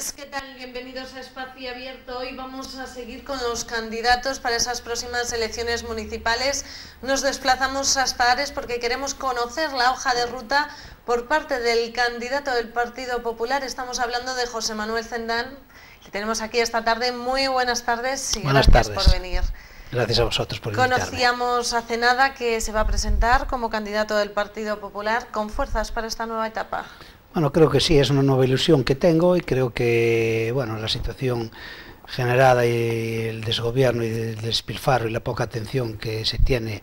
tardes, ¿qué tal? Bienvenidos a Espacio Abierto. Hoy vamos a seguir con los candidatos para esas próximas elecciones municipales. Nos desplazamos a Aspares porque queremos conocer la hoja de ruta por parte del candidato del Partido Popular. Estamos hablando de José Manuel Zendán, que tenemos aquí esta tarde. Muy buenas tardes y buenas gracias tardes. por venir. Gracias a vosotros por invitarme. Conocíamos hace nada que se va a presentar como candidato del Partido Popular con fuerzas para esta nueva etapa. Bueno, creo que sí, es una nueva ilusión que tengo y creo que, bueno, la situación generada y el desgobierno y el despilfarro y la poca atención que se tiene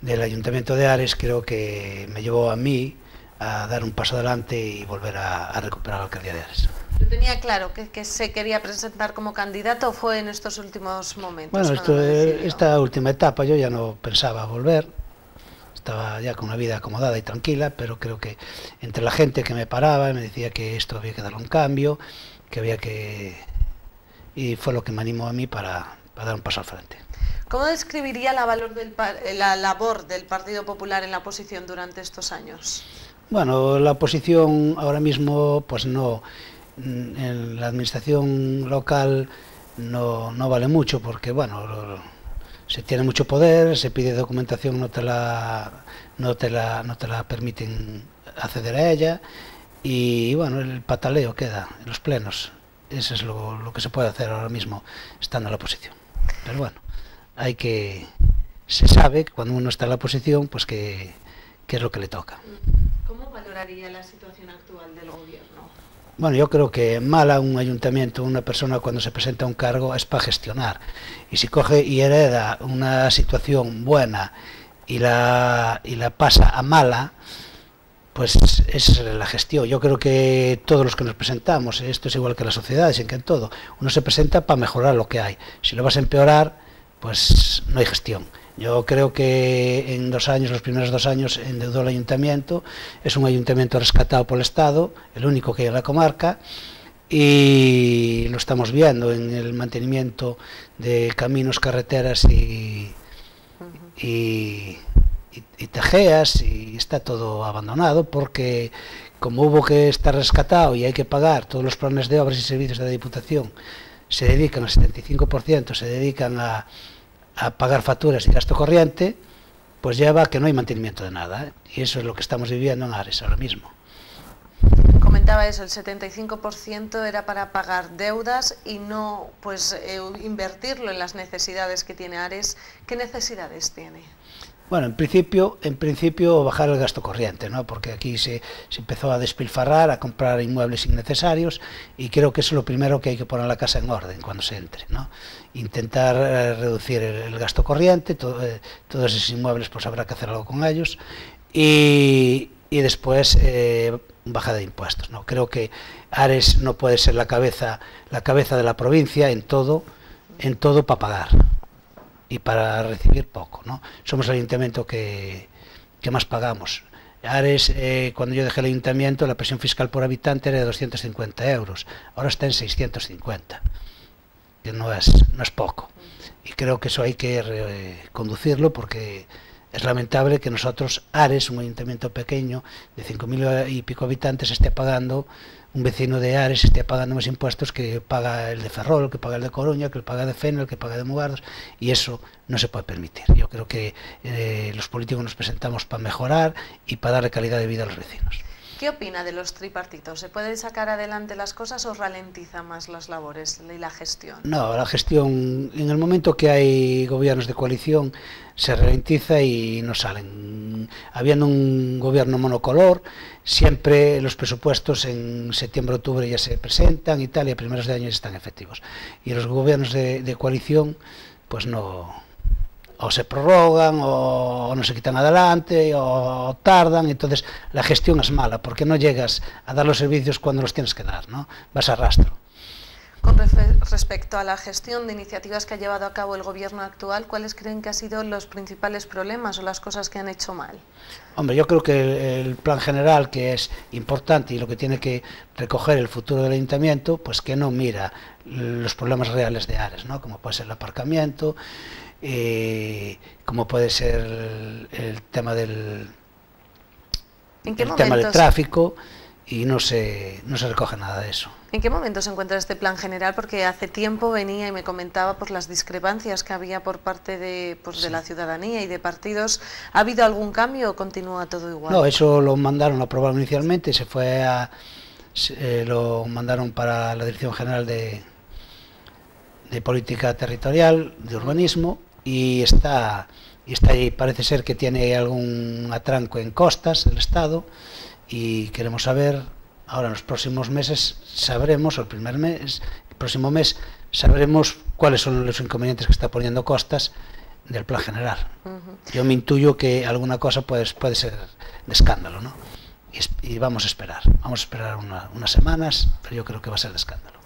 del Ayuntamiento de Ares, creo que me llevó a mí a dar un paso adelante y volver a, a recuperar la alcaldía de Ares. Yo tenía claro que, que, se quería presentar como candidato o fue en estos últimos momentos. Bueno, esto, esta última etapa yo ya no pensaba volver, estaba ya con una vida acomodada y tranquila, pero creo que entre la gente que me paraba me decía que esto había que darle un cambio, que había que... y fue lo que me animó a mí para, para dar un paso al frente. ¿Cómo describiría la, valor del, la labor del Partido Popular en la oposición durante estos años? Bueno, la oposición ahora mismo, pues no, en la administración local no, no vale mucho porque, bueno, se tiene mucho poder, se pide documentación, no te la, no te la, no te la permiten acceder a ella y bueno, el pataleo queda en los plenos. Eso es lo, lo que se puede hacer ahora mismo estando en la oposición. Pero bueno, hay que se sabe que cuando uno está en la oposición, pues que, que es lo que le toca. ¿Cómo valoraría la situación actual del gobierno? Bueno, yo creo que mala un ayuntamiento, una persona cuando se presenta a un cargo es para gestionar. Y si coge y hereda una situación buena y la, y la pasa a mala, pues es la gestión. Yo creo que todos los que nos presentamos, esto es igual que las sociedades, en que en todo, uno se presenta para mejorar lo que hay. Si lo vas a empeorar, pues no hay gestión. Yo creo que en dos años, los primeros dos años, endeudó el ayuntamiento. Es un ayuntamiento rescatado por el Estado, el único que hay en la comarca, y lo estamos viendo en el mantenimiento de caminos, carreteras y, y, y, y tejeas, y está todo abandonado porque como hubo que estar rescatado y hay que pagar todos los planes de obras y servicios de la Diputación, se dedican al 75%, se dedican a, a pagar facturas y gasto corriente, pues lleva que no hay mantenimiento de nada. ¿eh? Y eso es lo que estamos viviendo en Ares ahora mismo. Comentaba eso, el 75% era para pagar deudas y no pues eh, invertirlo en las necesidades que tiene Ares. ¿Qué necesidades tiene? Bueno, en principio, en principio bajar el gasto corriente, ¿no? porque aquí se, empezó a despilfarrar, a comprar inmuebles innecesarios y creo que eso es lo primero que hay que poner la casa en orden cuando se entre. ¿no? Intentar eh, reducir el, gasto corriente, eh, todos esos inmuebles pues habrá que hacer algo con ellos y, después eh, bajada de impuestos. ¿no? Creo que Ares no puede ser la cabeza, la cabeza de la provincia en todo, en todo para pagar y para recibir poco. ¿no? Somos el ayuntamiento que, que más pagamos. Ares, eh, cuando yo dejé el ayuntamiento, la presión fiscal por habitante era de 250 euros, ahora está en 650, que no es, no es poco. Y creo que eso hay que eh, conducirlo porque es lamentable que nosotros, Ares, un ayuntamiento pequeño de 5.000 y pico habitantes, esté pagando un vecino de Ares esté pagando más impuestos que paga el de Ferrol, que paga el de Coruña, que paga de Fenel, que paga de Mugardos, y eso no se puede permitir. Yo creo que eh, los políticos nos presentamos para mejorar y para darle calidad de vida a los vecinos. ¿Qué opina de los tripartitos? ¿Se pueden sacar adelante las cosas o ralentiza más las labores y la gestión? No, la gestión, en el momento que hay gobiernos de coalición, se ralentiza y no salen. Habiendo un gobierno monocolor, siempre los presupuestos en septiembre-octubre ya se presentan y tal, y a primeros de año están efectivos. Y los gobiernos de coalición, pues no, o se prorrogan o no se quitan adelante o tardan, entonces la gestión es mala porque no llegas a dar los servicios cuando los tienes que dar, ¿no? vas a rastro. Con respecto a la gestión de iniciativas que ha llevado a cabo el gobierno actual, ¿cuáles creen que han sido los principales problemas o las cosas que han hecho mal? Hombre, yo creo que el, plan general, que es importante y lo que tiene que recoger el futuro del ayuntamiento, pues que no mira los problemas reales de Ares, ¿no? como puede ser el aparcamiento, eh, como puede ser el, el tema del ¿En qué el tema del tráfico y no se, no se recoge nada de eso. ¿En qué momento se encuentra este plan general? Porque hace tiempo venía y me comentaba por las discrepancias que había por parte de, pues, sí. de la ciudadanía y de partidos. ¿Ha habido algún cambio o continúa todo igual? No, eso lo mandaron a aprobar inicialmente, se fue a, se, eh, lo mandaron para la Dirección General de, de Política Territorial, de Urbanismo, y está, y está ahí. Parece ser que tiene algún atranco en costas el Estado y queremos saber, ahora en los próximos meses sabremos, o el primer mes, el próximo mes sabremos cuáles son los inconvenientes que está poniendo Costas del plan general. Uh -huh. Yo me intuyo que alguna cosa puede, puede ser de escándalo, ¿no? Y, y vamos a esperar, vamos a esperar una, unas semanas, pero yo creo que va a ser de escándalo.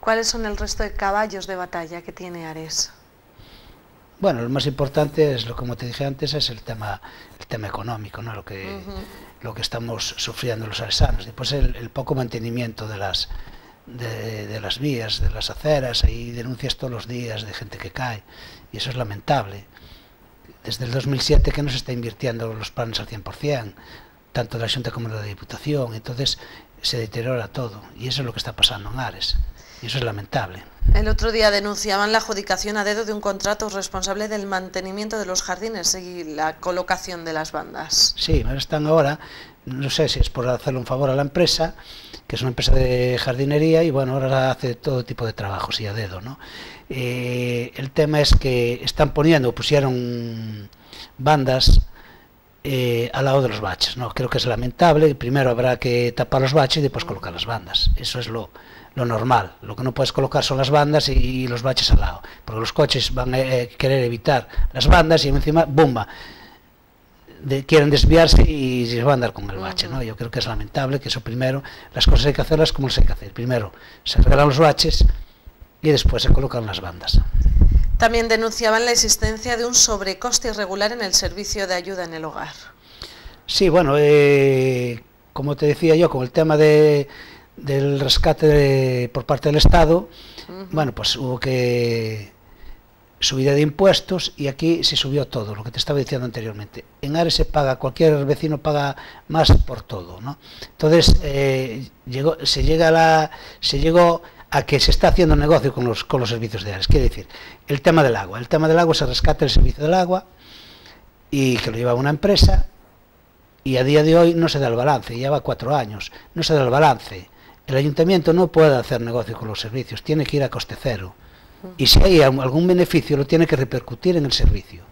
¿Cuáles son el resto de caballos de batalla que tiene Ares? Bueno, lo más importante es lo como te dije antes es el tema el tema económico, ¿no? Lo que uh -huh. lo que estamos sufriendo los aresanos. Después el, el poco mantenimiento de las de, de, las vías, de las aceras, hay denuncias todos los días de gente que cae y eso es lamentable. Desde el 2007 que no se está invirtiendo los planes al 100%, tanto de la Junta como de la Diputación, entonces se deteriora todo y eso es lo que está pasando en Ares y eso es lamentable. El otro día denunciaban la adjudicación a dedo de un contrato responsable del mantenimiento de los jardines y la colocación de las bandas. Sí, están ahora, no sé si es por hacerle un favor a la empresa, que es una empresa de jardinería y bueno, ahora hace todo tipo de trabajos y a dedo, ¿no? Eh, el tema es que están poniendo, pusieron bandas eh, al lado de los baches, ¿no? Creo que es lamentable, primero habrá que tapar los baches y después colocar las bandas, eso es lo lo normal. Lo que no puedes colocar son las bandas y, y los baches al lado, porque los coches van a eh, querer evitar las bandas y encima, ¡bomba! De, quieren desviarse y se van a andar con el bache, ¿no? Yo creo que es lamentable que eso primero, las cosas hay que hacerlas como se hay que hacer. Primero se arreglan los baches y después se colocan las bandas. También denunciaban la existencia de un sobrecoste irregular en el servicio de ayuda en el hogar. Sí, bueno, eh, como te decía yo, con el tema de, del rescate de, por parte del Estado, uh -huh. bueno, pues hubo que subida de impuestos y aquí se subió todo, lo que te estaba diciendo anteriormente. En Ares se paga, cualquier vecino paga más por todo, ¿no? Entonces, eh, llegó, se, llega a la, se llegó a que se está haciendo negocio con los, con los servicios de Ares. Quiere decir, el tema del agua. El tema del agua se rescata el servicio del agua y que lo lleva una empresa y a día de hoy no se da el balance, lleva cuatro años, no se da el balance el ayuntamiento no puede hacer negocio con los servicios, tiene que ir a coste cero. Y si hay algún beneficio, lo tiene que repercutir en el servicio.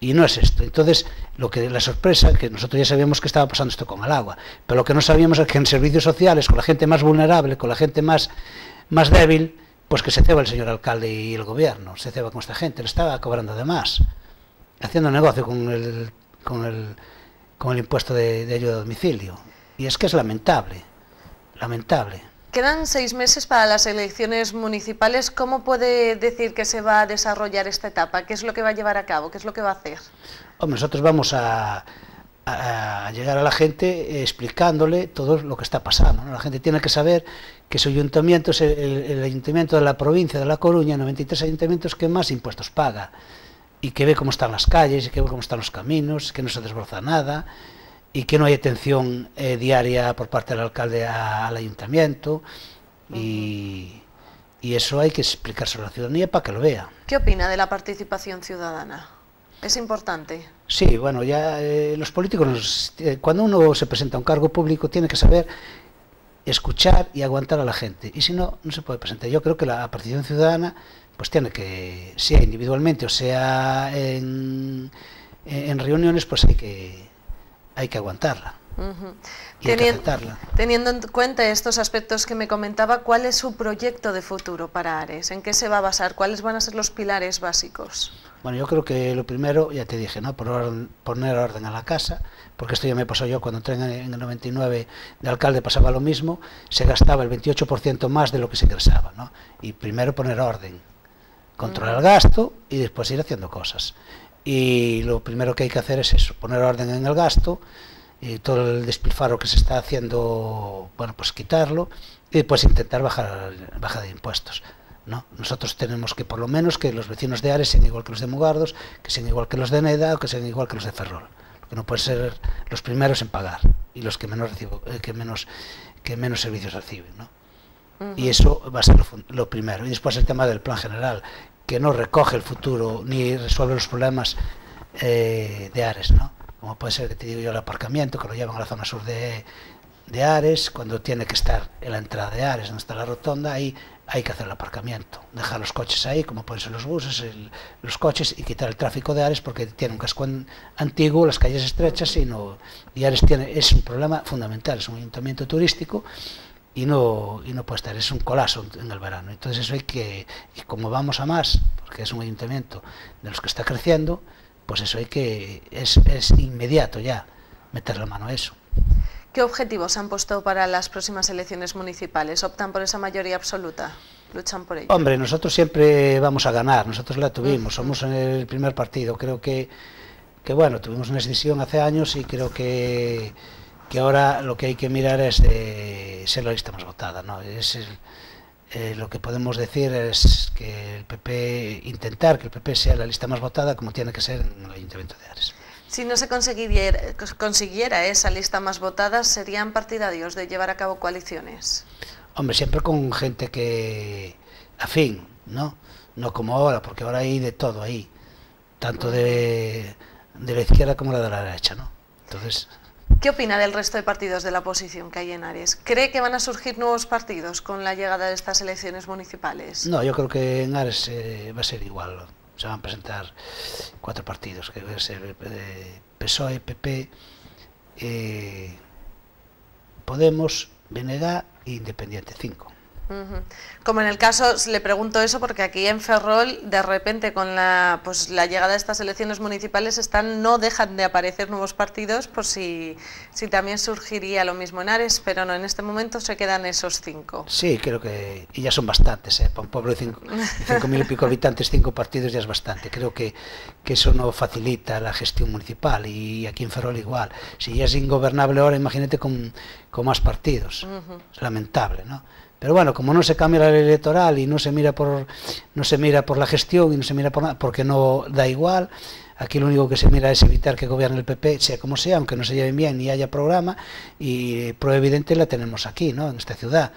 Y no es esto. Entonces, lo que la sorpresa, que nosotros ya sabíamos que estaba pasando esto con el agua, pero lo que no sabíamos es que en servicios sociales, con la gente más vulnerable, con la gente más, más débil, pues que se ceba el señor alcalde y el gobierno, se ceba con esta gente, le estaba cobrando de más, haciendo negocio con el, con el, con el impuesto de, de ayuda a domicilio. Y es que es lamentable lamentable. Quedan seis meses para las elecciones municipales. ¿Cómo puede decir que se va a desarrollar esta etapa? ¿Qué es lo que va a llevar a cabo? ¿Qué es lo que va a hacer? Hombre, nosotros vamos a, llegar a la gente explicándole todo lo que está pasando. ¿no? La gente tiene que saber que su ayuntamiento es el, el, ayuntamiento de la provincia de La Coruña, 93 ayuntamientos que más impuestos paga y que ve cómo están las calles, y que ve cómo están los caminos, que no se desbroza nada, y que no hay atención eh, diaria por parte del alcalde a, al ayuntamiento y, y, eso hay que explicárselo a la ciudadanía para que lo vea. ¿Qué opina de la participación ciudadana? ¿Es importante? Sí, bueno, ya eh, los políticos, eh, cuando uno se presenta a un cargo público, tiene que saber escuchar y aguantar a la gente, y si no, no se puede presentar. Yo creo que la participación ciudadana, pues tiene que, sea individualmente o sea en, en reuniones, pues hay que hay que aguantarla. Uh -huh. y teniendo, hay que teniendo en cuenta estos aspectos que me comentaba, ¿cuál es su proyecto de futuro para Ares? ¿En qué se va a basar? ¿Cuáles van a ser los pilares básicos? Bueno, yo creo que lo primero, ya te dije, ¿no? Poner orden, poner orden a la casa, porque esto ya me pasó yo cuando entré en el 99 de alcalde, pasaba lo mismo, se gastaba el 28% más de lo que se ingresaba, ¿no? Y primero poner orden, controlar el gasto y después ir haciendo cosas y lo primero que hay que hacer es eso, poner orden en el gasto y todo el despilfarro que se está haciendo, bueno, pues quitarlo y después intentar bajar bajar de impuestos. ¿no? Nosotros tenemos que por lo menos que los vecinos de Ares sean igual que los de Mugardos, que sean igual que los de Neda o que sean igual que los de Ferrol. Lo que no pueden ser los primeros en pagar. y los que menos recibo, eh, que menos que menos servicios reciben, ¿no? Uh -huh. Y eso va a ser lo, lo, primero. Y después el tema del plan general, que no recoge el futuro ni resuelve los problemas eh, de Ares, ¿no? Como puede ser que te digo yo el aparcamiento, que lo llevan a la zona sur de, de Ares, cuando tiene que estar en la entrada de Ares, donde está la rotonda, ahí hay que hacer el aparcamiento, dejar los coches ahí, como pueden ser los buses, los coches, y quitar el tráfico de Ares, porque tiene un casco antiguo, las calles estrechas, y, no, y Ares tiene, es un problema fundamental, es un ayuntamiento turístico, y no, y no puede estar, es un colapso en el verano. Entonces eso hay que, y como vamos a más, porque es un ayuntamiento de los que está creciendo, pues eso hay que, es, es inmediato ya, meter la mano a eso. ¿Qué objetivos han puesto para las próximas elecciones municipales? ¿Optan por esa mayoría absoluta? ¿Luchan por ello? Hombre, nosotros siempre vamos a ganar, nosotros la tuvimos, somos el primer partido. Creo que, que, bueno, tuvimos una decisión hace años y creo que, que ahora lo que hay que mirar es de ser la lista más votada. ¿no? Es el, eh, lo que podemos decir es que el PP, intentar que el PP sea la lista más votada como tiene que ser en el Ayuntamiento de Ares. Si no se consiguiera, consiguiera esa lista más votada, ¿serían partidarios de llevar a cabo coaliciones? Hombre, siempre con gente que afín, ¿no? No como ahora, porque ahora hay de todo ahí, tanto de, de la izquierda como la de la derecha, ¿no? Entonces... ¿Qué opina del resto de partidos de la oposición que hay en Ares? ¿Cree que van a surgir nuevos partidos con la llegada de estas elecciones municipales? No, yo creo que en Ares eh, va a ser igual se van a presentar cuatro partidos, que va a ser eh, PSOE, PP, eh, Podemos, BNG e Independiente, cinco. Como en el caso, le pregunto eso porque aquí en Ferrol, de repente con la, pues, la llegada de estas elecciones municipales, están no dejan de aparecer nuevos partidos por si, si también surgiría lo mismo en Ares, pero no, en este momento se quedan esos cinco. Sí, creo que, y ya son bastantes, ¿eh? para un pueblo de cinco, cinco mil y pico habitantes, cinco partidos ya es bastante. Creo que, que eso no facilita la gestión municipal y aquí en Ferrol igual. Si ya es ingobernable ahora, imagínate con, con más partidos. Uh -huh. Es lamentable, ¿no? Pero bueno, como no se cambia la ley electoral y no se mira por no se mira por la gestión y no se mira por nada, porque no da igual, aquí lo único que se mira es evitar que gobierne el PP, sea como sea, aunque no se lleven bien ni haya programa, y prueba evidente la tenemos aquí, ¿no? en esta ciudad,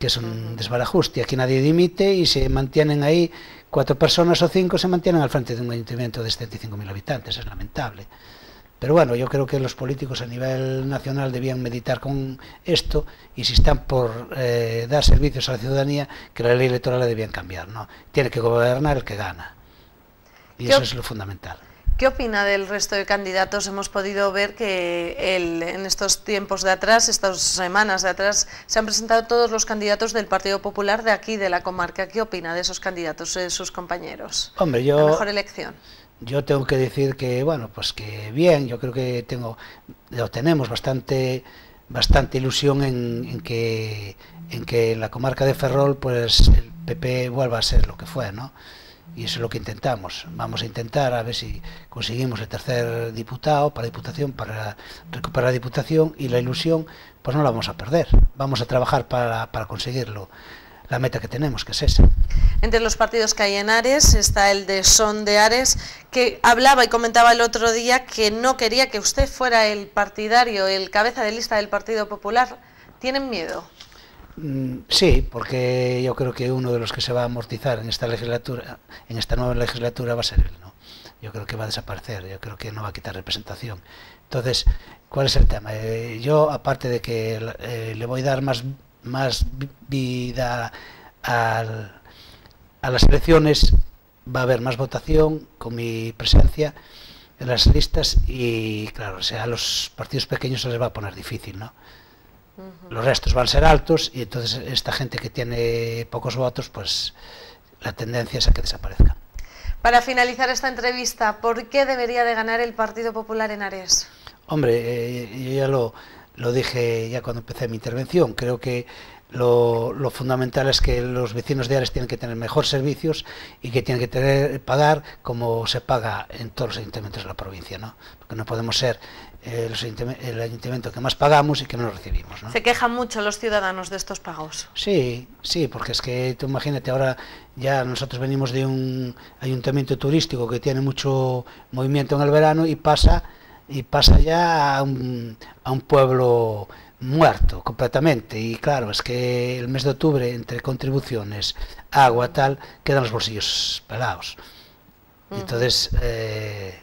que es un desbarajuste, aquí nadie dimite y se mantienen ahí cuatro personas o cinco se mantienen al frente de un ayuntamiento de 75.000 habitantes, es lamentable. Pero bueno, yo creo que los políticos a nivel nacional debían meditar con esto y si están por eh, dar servicios a la ciudadanía, que la ley electoral la debían cambiar. ¿no? Tiene que gobernar el que gana. Y eso es lo fundamental. ¿Qué opina del resto de candidatos? Hemos podido ver que el, en estos tiempos de atrás, estas semanas de atrás, se han presentado todos los candidatos del Partido Popular de aquí, de la comarca. ¿Qué opina de esos candidatos, de sus compañeros? Hombre, yo... La mejor elección yo tengo que decir que bueno pues que bien yo creo que tengo lo tenemos bastante bastante ilusión en, que en que en la comarca de Ferrol pues el PP vuelva a ser lo que fue no y eso es lo que intentamos. Vamos a intentar a ver si conseguimos el tercer diputado para diputación para recuperar la diputación y la ilusión pues no la vamos a perder. Vamos a trabajar para, para conseguirlo la meta que tenemos, que es esa. Entre los partidos que hay en Ares está el de Son de Ares, que hablaba y comentaba el otro día que no quería que usted fuera el partidario, el cabeza de lista del Partido Popular. ¿Tienen miedo? Mm, sí, porque yo creo que uno de los que se va a amortizar en esta legislatura, en esta nueva legislatura va a ser él, ¿no? Yo creo que va a desaparecer, yo creo que no va a quitar representación. Entonces, ¿cuál es el tema? Eh, yo, aparte de que eh, le voy a dar más más vida al, a las elecciones, va a haber más votación con mi presencia en las listas y claro, o sea, a los partidos pequeños se les va a poner difícil, ¿no? Uh -huh. Los restos van a ser altos y entonces esta gente que tiene pocos votos, pues la tendencia es a que desaparezca. Para finalizar esta entrevista, ¿por qué debería de ganar el Partido Popular en Ares? Hombre, eh, yo ya lo, lo dije ya cuando empecé mi intervención, creo que lo, lo, fundamental es que los vecinos de Ares tienen que tener mejores servicios y que tienen que tener, pagar como se paga en todos los ayuntamientos de la provincia, ¿no? Porque no podemos ser eh, los el ayuntamiento que más pagamos y que menos recibimos. ¿no? ¿Se quejan mucho los ciudadanos de estos pagos? Sí, sí, porque es que tú imagínate, ahora ya nosotros venimos de un ayuntamiento turístico que tiene mucho movimiento en el verano y pasa y pasa ya a un, a un pueblo muerto completamente y claro, es que el mes de octubre entre contribuciones, agua, tal, quedan los bolsillos pelados. Entonces, eh,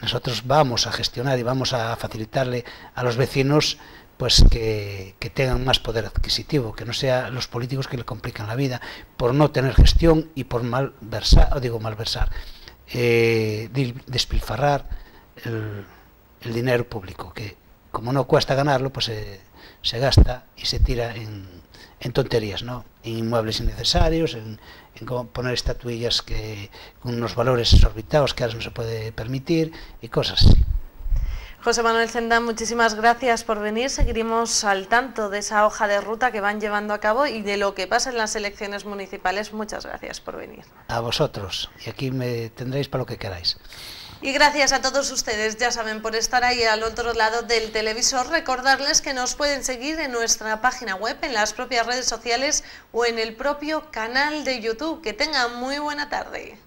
nosotros vamos a gestionar y vamos a facilitarle a los vecinos pues que, que, tengan más poder adquisitivo, que no sean los políticos que le complican la vida por no tener gestión y por malversar, o digo malversar, eh, despilfarrar el, el dinero público, que como no cuesta ganarlo, pues se, se gasta y se tira en, en tonterías, ¿no? En inmuebles innecesarios, en, en poner estatuillas que con unos valores exorbitados que ahora no se puede permitir y cosas así. José Manuel Zendán, muchísimas gracias por venir. Seguiremos al tanto de esa hoja de ruta que van llevando a cabo y de lo que pasa en las elecciones municipales. Muchas gracias por venir. A vosotros. Y aquí me tendréis para lo que queráis. Y gracias a todos ustedes, ya saben, por estar ahí al otro lado del televisor. Recordarles que nos pueden seguir en nuestra página web, en las propias redes sociales o en el propio canal de YouTube. Que tengan muy buena tarde.